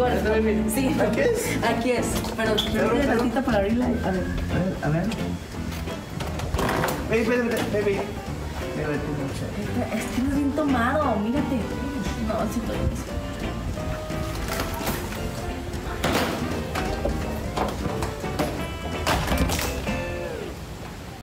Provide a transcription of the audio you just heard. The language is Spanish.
¿cuál? Sí. ¿Aquí es? Aquí es. Pero permíteme pero- tantito para abrirla. A ver. A ver, a ver. Baby, baby, baby. Es que no es bien tomado, mírate. No, sí, estoy.